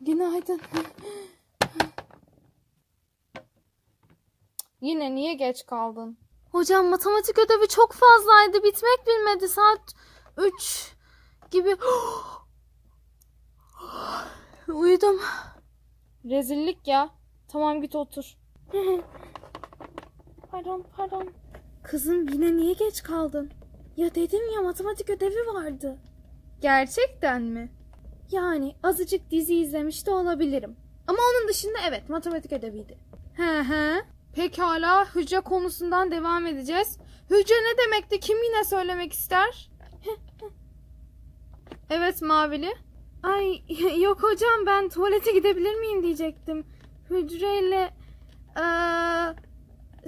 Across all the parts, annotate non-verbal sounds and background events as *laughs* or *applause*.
Günaydın. Yine niye geç kaldın? Hocam matematik ödevi çok fazlaydı. Bitmek bilmedi. Saat 3 gibi. *gasps* Uyudum. Rezillik ya. Tamam git otur. *laughs* pardon pardon. Kızım yine niye geç kaldın? Ya dedim ya matematik ödevi vardı. Gerçekten mi? Yani azıcık dizi izlemiş de olabilirim. Ama onun dışında evet matematik ödeviydi. He he. Pekala hücre konusundan devam edeceğiz. Hücre ne demekti? Kim yine söylemek ister? evet Mavili. Ay *laughs* yok hocam ben tuvalete gidebilir miyim diyecektim. Hücreyle eee,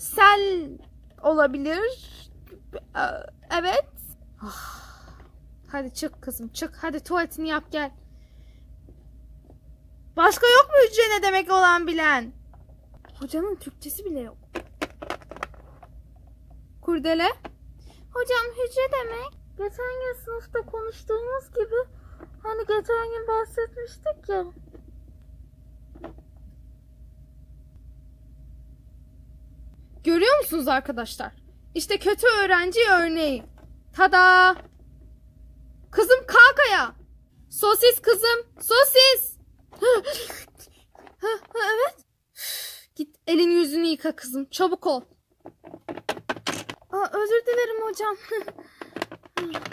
sel olabilir. Eee, evet. Ah. Hadi çık kızım çık. Hadi tuvaletini yap gel. Başka yok mu hücre ne demek olan bilen? Hocanın Türkçesi bile yok. Kurdele. Hocam hücre demek. Geçen gün sınıfta konuştuğumuz gibi hani geçen gün bahsetmiştik ya. Görüyor musunuz arkadaşlar? İşte kötü öğrenci örneği. Tada! Kızım kalk ayağa. Sosis kızım. Sosis. Ha, ha, evet. Git elini yüzünü yıka kızım. Çabuk ol. Aa, özür dilerim hocam. *laughs*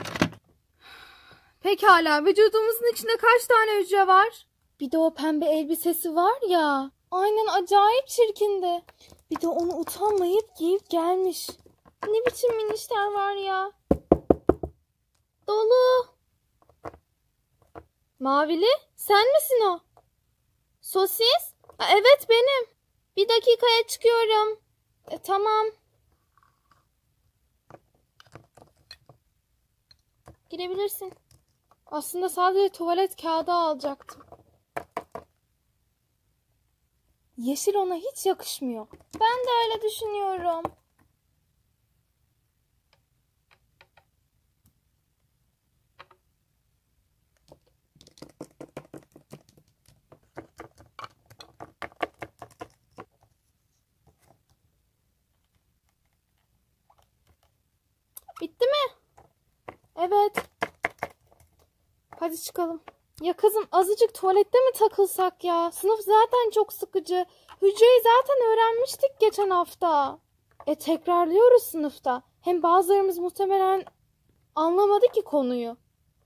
Pekala vücudumuzun içinde kaç tane hücre var? Bir de o pembe elbisesi var ya. Aynen acayip çirkindi. Bir de onu utanmayıp giyip gelmiş. Ne biçim minişler var ya. Dolu. Mavili sen misin o? Sosis? Evet benim. Bir dakikaya çıkıyorum. E, tamam. Girebilirsin. Aslında sadece tuvalet kağıdı alacaktım. Yeşil ona hiç yakışmıyor. Ben de öyle düşünüyorum. Bitti mi? Evet. Hadi çıkalım. Ya kızım azıcık tuvalette mi takılsak ya? Sınıf zaten çok sıkıcı. Hücreyi zaten öğrenmiştik geçen hafta. E tekrarlıyoruz sınıfta. Hem bazılarımız muhtemelen anlamadı ki konuyu.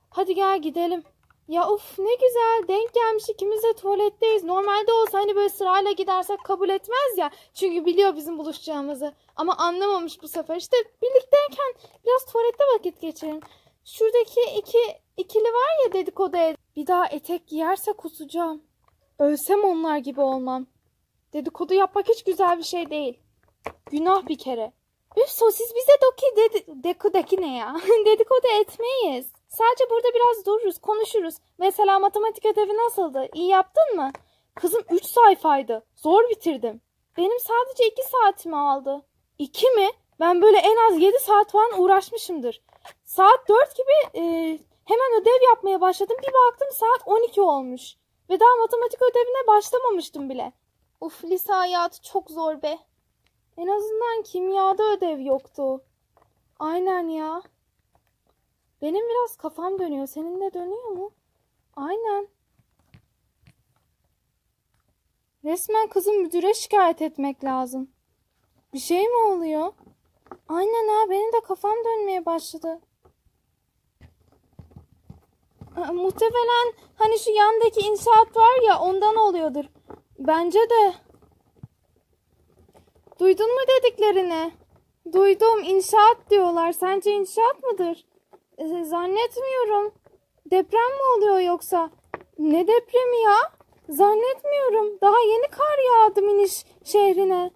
Hadi gel gidelim. Ya of ne güzel denk gelmiş ikimiz de tuvaletteyiz. Normalde olsa hani böyle sırayla gidersek kabul etmez ya. Çünkü biliyor bizim buluşacağımızı. Ama anlamamış bu sefer. İşte birlikteyken biraz tuvalette vakit geçirelim. Şuradaki iki ikili var ya dedikodu ed- Bir daha etek giyerse kusacağım. Ölsem onlar gibi olmam. Dedikodu yapmak hiç güzel bir şey değil. Günah bir kere. Üf sosis bize doki dedi dekodaki ne ya? *laughs* dedikodu etmeyiz. Sadece burada biraz dururuz, konuşuruz. Mesela matematik ödevi nasıldı? İyi yaptın mı? Kızım 3 sayfaydı. Zor bitirdim. Benim sadece 2 saatimi aldı. 2 mi? Ben böyle en az 7 saat falan uğraşmışımdır. Saat 4 gibi e, hemen ödev yapmaya başladım. Bir baktım saat 12 olmuş. Ve daha matematik ödevine başlamamıştım bile. Uf lise hayatı çok zor be. En azından kimyada ödev yoktu. Aynen ya. Benim biraz kafam dönüyor. Senin de dönüyor mu? Aynen. Resmen kızım müdüre şikayet etmek lazım. Bir şey mi oluyor? Aynen ha benim de kafam dönmeye başladı. Aa, Muhtemelen hani şu yandaki inşaat var ya ondan oluyordur. Bence de. Duydun mu dediklerini? Duydum inşaat diyorlar. Sence inşaat mıdır? Zannetmiyorum. Deprem mi oluyor yoksa? Ne depremi ya? Zannetmiyorum. Daha yeni kar yağdı Miniş şehrine.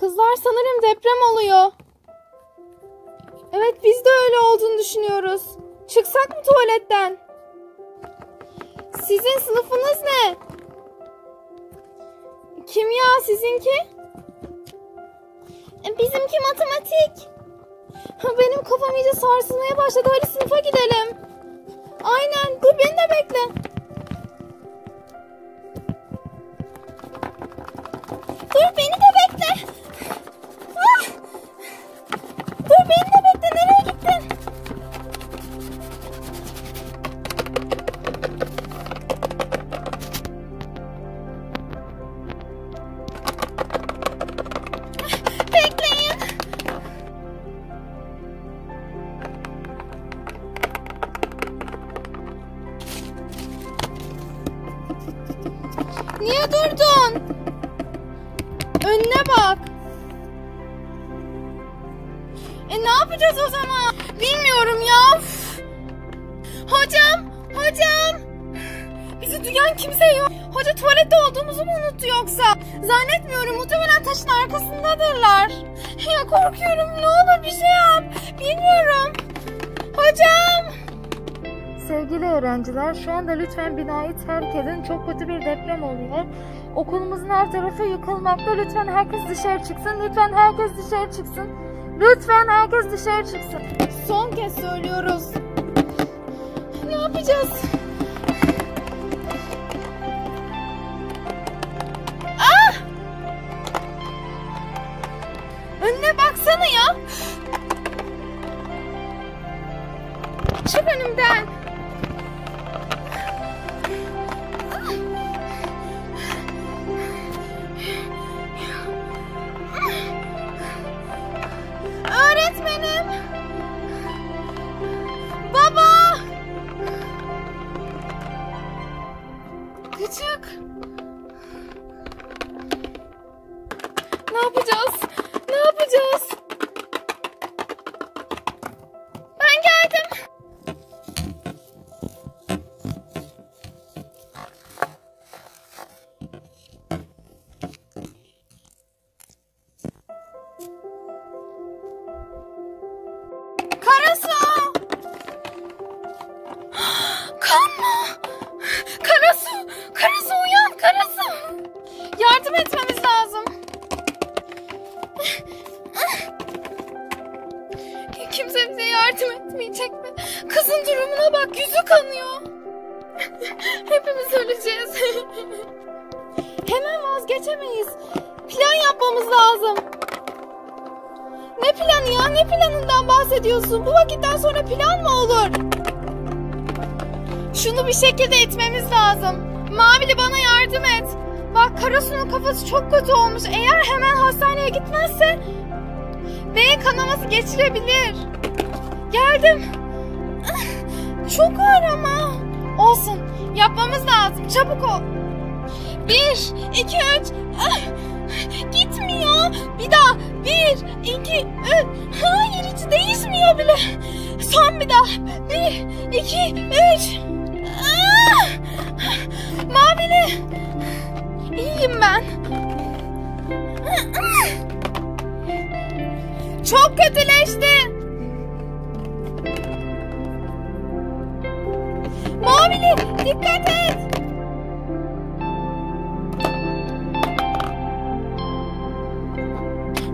Kızlar sanırım deprem oluyor. Evet biz de öyle olduğunu düşünüyoruz. Çıksak mı tuvaletten? Sizin sınıfınız ne? Kimya sizinki? E, Bizimki matematik. Benim kafam iyice sarsılmaya başladı. Hadi sınıfa gidelim. Aynen. Dur beni de bekle. Niye durdun? Önüne bak. E ne yapacağız o zaman? Bilmiyorum ya. Üf. Hocam, hocam. Bizi duyan kimse yok. Hoca tuvalette olduğumuzu mu unuttu yoksa? Zannetmiyorum. Muhtemelen taşın arkasındadırlar. Ya korkuyorum. Ne olur bir şey yap. Bilmiyorum. Hocam. Sevgili öğrenciler, şu anda lütfen binayı terk edin. Çok kötü bir deprem oluyor. Okulumuzun her tarafı yıkılmakta. Lütfen herkes dışarı çıksın. Lütfen herkes dışarı çıksın. Lütfen herkes dışarı çıksın. Son kez söylüyoruz. Ne yapacağız? Ah! Önüne baksana ya. Çık önümden. Ne yapacağız? Ne yapacağız? Ben geldim. Karasu! Kan mı? Karasu! Karasu uyan! Karasu! Yardım etmemiz yardım etmeyecek mi? Kızın durumuna bak yüzü kanıyor. Hepimiz öleceğiz. Hemen vazgeçemeyiz. Plan yapmamız lazım. Ne planı ya? Ne planından bahsediyorsun? Bu vakitten sonra plan mı olur? Şunu bir şekilde etmemiz lazım. Mavili bana yardım et. Bak Karasu'nun kafası çok kötü olmuş. Eğer hemen hastaneye gitmezse beyin kanaması geçirebilir. Geldim. Çok ağır ama. Olsun. Yapmamız lazım. Çabuk ol. Bir, iki, üç. Ah, Gitmiyor. Bir daha. Bir, iki, üç. Hayır hiç değişmiyor bile. Son bir daha. Bir, iki, üç. Ah! Mavili. İyiyim ben. Çok kötüleşti. Mavili dikkat et.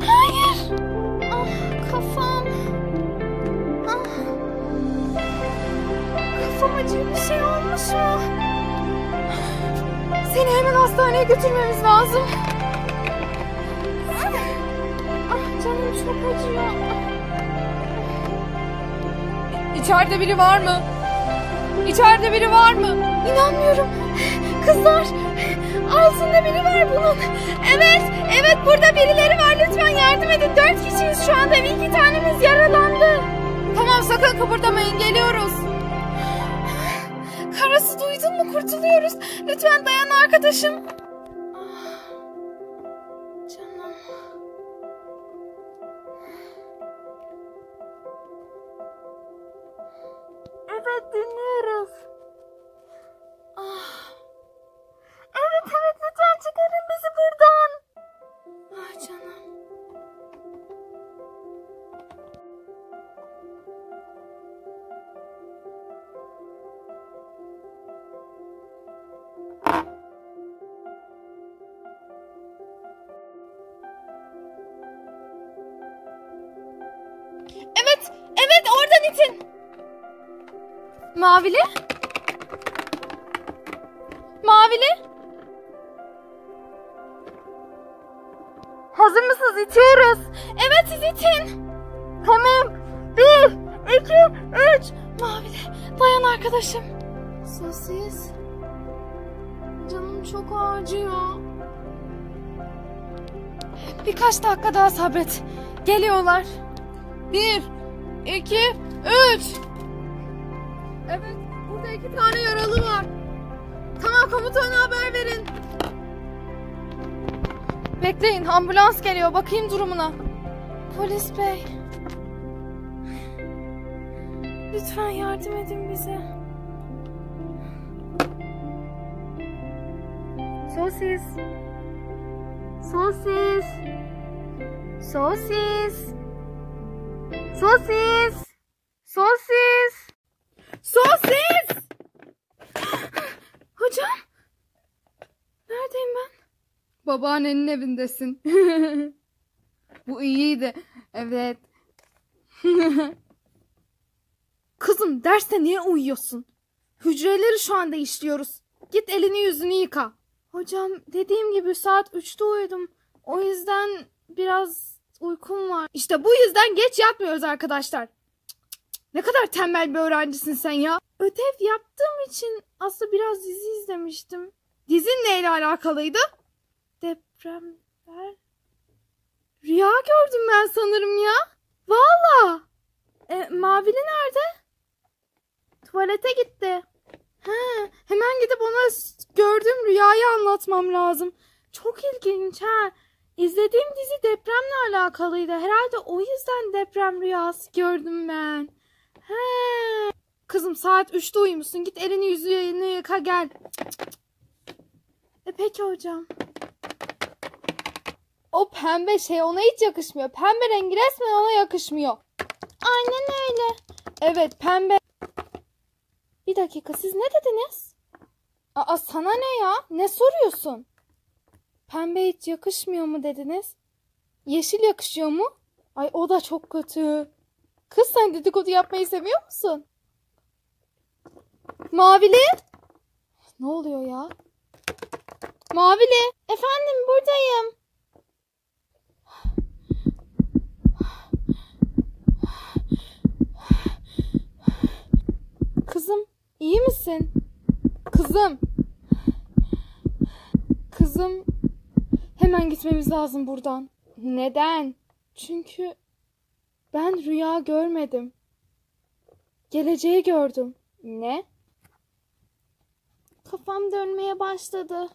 Hayır. Ah kafam. Ah. Kafam acıyor bir şey olmuş mu? Seni hemen hastaneye götürmemiz lazım. Ah canım çok acıyor. İçeride biri var mı? İçeride biri var mı? İnanmıyorum. Kızlar altında biri var bunun. Evet, evet burada birileri var. Lütfen yardım edin. Dört kişiyiz şu anda ve iki tanemiz yaralandı. Tamam sakın kıpırdamayın geliyoruz. Karası duydun mu? Kurtuluyoruz. Lütfen dayan arkadaşım. Evet dinliyoruz. Ah, Evet evet lütfen çıkarın bizi buradan. ah canım. Evet, evet oradan itin. Mavili? Mavili? Hazır mısınız? İtiyoruz. Evet siz itin. Tamam. Bir, iki, üç. Mavili dayan arkadaşım. Sosis. Canım çok acıyor. Birkaç dakika daha sabret. Geliyorlar. Bir, iki, üç. Evet, burada iki tane yaralı var. Tamam komutana haber verin. Bekleyin ambulans geliyor bakayım durumuna. Polis bey. Lütfen yardım edin bize. Sosis. Sosis. Sosis. Sosis. Sosis. Sosis! Hocam. Neredeyim ben? Babaannenin evindesin. *laughs* Bu iyiydi. Evet. *laughs* Kızım derste niye uyuyorsun? Hücreleri şu anda işliyoruz. Git elini yüzünü yıka. Hocam dediğim gibi saat 3'te uyudum. O yüzden biraz uykum var. İşte bu yüzden geç yatmıyoruz arkadaşlar. Ne kadar tembel bir öğrencisin sen ya. Ödev yaptığım için aslında biraz dizi izlemiştim. Dizin neyle alakalıydı? Depremler. Rüya gördüm ben sanırım ya. Valla. E, Mavili nerede? Tuvalete gitti. He, hemen gidip ona gördüğüm rüyayı anlatmam lazım. Çok ilginç ha. İzlediğim dizi depremle alakalıydı. Herhalde o yüzden deprem rüyası gördüm ben. He. Kızım saat 3'te uyumuşsun. Git elini yüzünü yıka gel. Cık. E peki hocam. O pembe şey ona hiç yakışmıyor. Pembe rengi resmen ona yakışmıyor. Aynen öyle. Evet pembe. Bir dakika siz ne dediniz? Aa sana ne ya? Ne soruyorsun? Pembe hiç yakışmıyor mu dediniz? Yeşil yakışıyor mu? Ay o da çok kötü. Kız sen dedikodu yapmayı seviyor musun? Mavili? Ne oluyor ya? Mavili? Efendim buradayım. Kızım iyi misin? Kızım. Kızım. Hemen gitmemiz lazım buradan. Neden? Çünkü ben rüya görmedim. Geleceği gördüm. Ne? Kafam dönmeye başladı.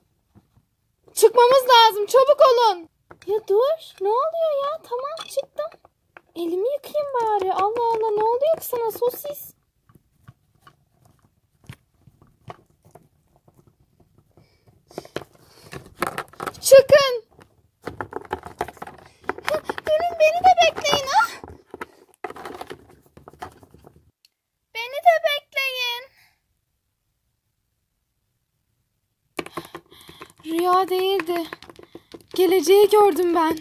Çıkmamız lazım. Çabuk olun. Ya dur. Ne oluyor ya? Tamam çıktım. Elimi yıkayayım bari. Allah Allah ne oluyor ki sana sosis? Çıkın. Ha, Durun beni de bekleyin. Ah. Beni de bekleyin. Rüya değildi. Geleceği gördüm ben.